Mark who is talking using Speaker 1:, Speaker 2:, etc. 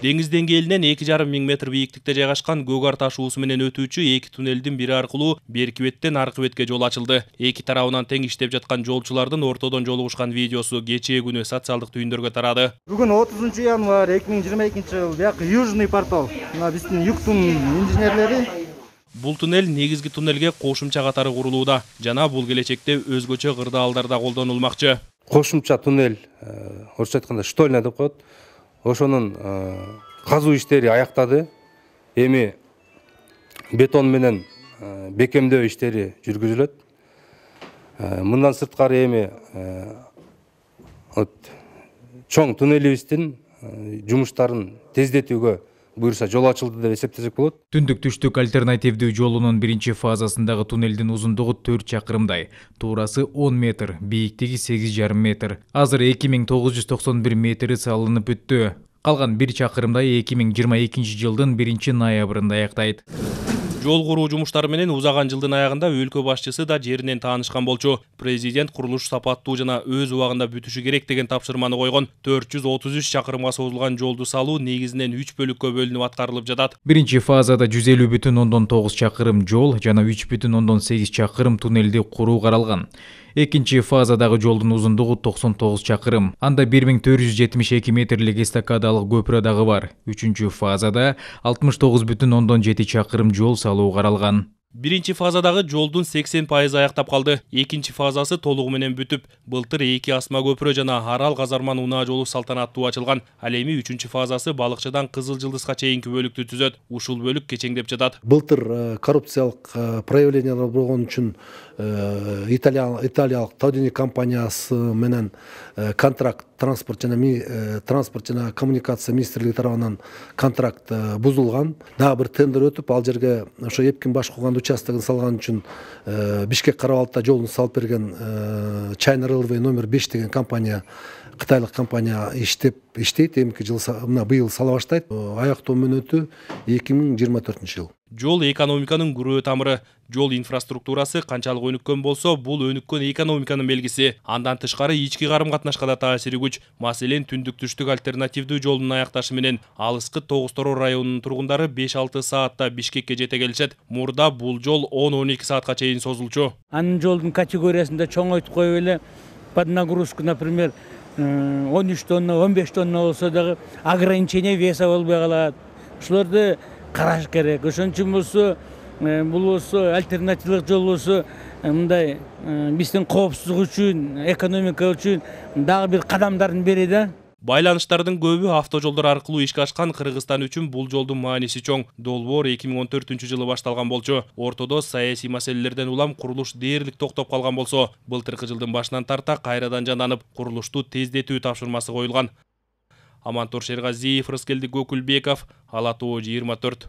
Speaker 1: деңиз деңгээлинен эки жарым миң метр бийиктикте жайгашкан көгар таш уусу менен өтүүчү эки туннелдин бири аркылуу берки беттен аркы бетке жол ачылды. Эки тарабынан тең иштеп жаткан жолчулардын ортодон жолугушкан видеосу кечээ күнү социалдык түйүндөргө тарады.
Speaker 2: Бүгүн отузунчу январь эки миң жыйырма экинчи жыл бияк южный портал. Мына биздин югтун инженерлери
Speaker 1: бул туннель негизги туннелге кошумча катары курулууда жана бул келечекте өзгөчө кырдаалдарда колдонулмакчы
Speaker 3: кошумча туннель э, орусча айтканда штольня деп коет ошонун э, казуу иштери аяктады. Эми бетон менен э, бекемдөө иштери жүргүзүлөт. Мындан сырткары эми чоң туннелибиздин жумуштарын тездетүүгө буюрса жол ачылды деп эсептесек болот
Speaker 4: түндүк түштүк альтернативдүү жолунун биринчи фазасындагы туннелдин узундугу төрт чакырымдай туурасы он метр бийиктиги сегиз жарым метр. Азыр эки миң тогуз жүз токсон бир метри салынып бүттү калган бир чакырымдай эки миң жыйырма экинчи жылдын биринчи ноябрында аяктайт
Speaker 1: жол куруу жумуштары менен узаган жылдын аягында өлкө башчысы да жеринен таанышкан болчу. Президент курулуш сапаттуу жана өз убагында бүтүшү керек деген тапшырманы койгон. Төрт жүз отуз үч чакырымга созулган жолду салуу негизинен үч бөлүккө бөлүнүп аткарылып жатат.
Speaker 4: Биринчи фазада жүз элүү бүтүн ондон тогуз чакырым жол жана үч бүтүн ондон сегиз чакырым туннелди куруу каралган. Экинчи фазадагы жолдун узундугу токсон тогуз чакырым. Анда бир миң төрт жүз жетимиш эки метрлик эстакадалык көпүрө дагы бар. Үчүнчү фазада алтымыш тогуз бүтүн ондон жети чакырым жол салуу каралган
Speaker 1: биринчи фазадагы жолдун сексен пайызы аяктап калды экинчи фазасы толугу менен бүтүп былтыр эки асма көпүрө жана арал казарман унаа жолу салтанаттуу ачылган ал эми үчүнчү фазасы балыкчыдан кызыл жылдызга чейинки бөлүктү түзөт ушул бөлүк кечеңдеп жатат
Speaker 5: былтыр э, коррупциялык э, проявлениялар болгон үчүн э, италиялык таудини компаниясы менен контракт транспорт жана транспорт жана коммуникация министрлиги тарабынан контракт бузулган. Дагы бир тендер өтүп ал жерге ошо эпкин баш кууган участогун салган үчүн э, бишкек кара балыкта жолун салып берген э, чайна релвей номер беш деген компания кытайлык компания иштеп иштейт. Эмки жыл мына быйыл сала баштайт. Аяктоо мөөнөтү эки миң жыйырма төртүнчү жыл.
Speaker 1: Жол экономиканын күрөө тамыры. Жол инфраструктурасы канчалык өнүккөн болсо бул өнүккөн экономиканын белгиси андан тышкары ички карым катнашка да таасири күч маселен түндүк түштүк альтернативдүү жолдун аякташы менен алыскы тогуз тороо районунун тургундары беш алты саатта бишкекке жете келишет мурда бул жол он он эки саатка чейин созулчу.
Speaker 6: Анын жолдун категориясын да чоңойтуп коюп эле под нагрузку например он үч тонна он беш тонна болсо дагы ограничение веса болбой калат. Караш керек. Ошон үчүн болсо бул болсо альтернативдик жол болсо мындай биздин коопсуздук үчүн экономика үчүн дагы бир кадамдарын берет да
Speaker 1: байланыштардын көбү автожолдор аркылуу ишке ашкан кыргызстан үчүн бул жолдун мааниси чоң. Долбоор эки миң он төртүнчү жылы башталган болчу. Ортодо саясий маселелерден улам курулуш дээрлик токтоп калган болсо былтыркы жылдын башынан тарта кайрадан жанданып курулушту тездетүү тапшырмасы коюлган амантур шергазиев рыскелди көкүлбеков ала тоо жыйырма төрт